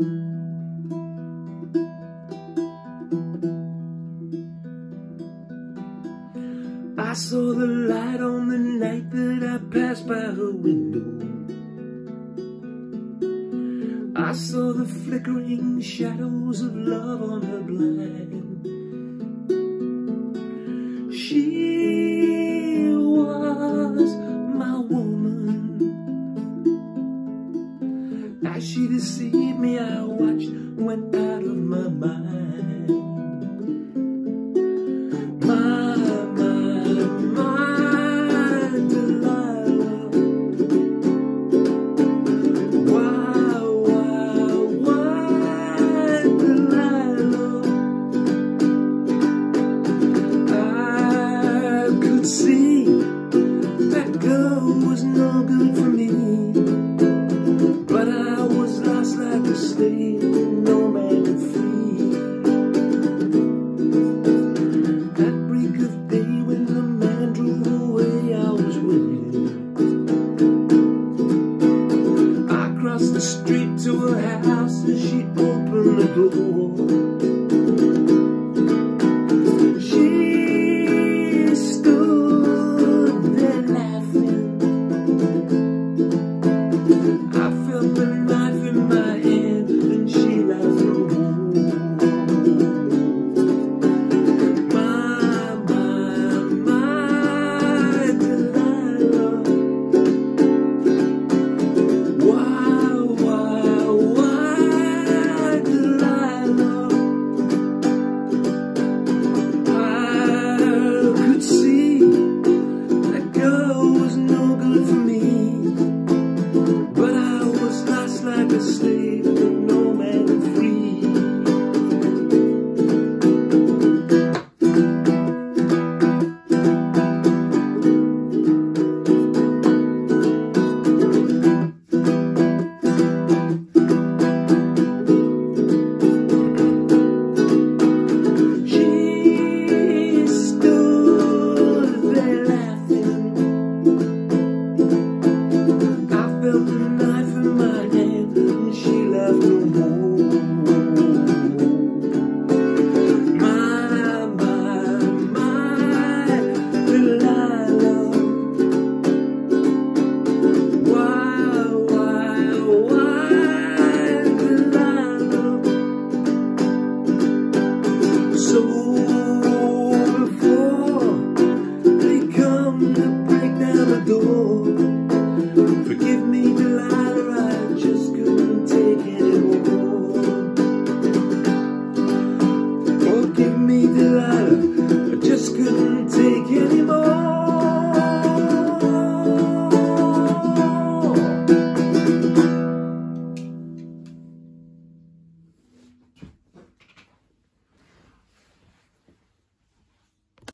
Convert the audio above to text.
I saw the light on the night that I passed by her window. I saw the flickering shadows of love on her blind. She deceived me, I watched, went out of my mind. stay nomad and free. That break of day when the man drove away, I was waiting. I crossed the street to her house and she opened the door.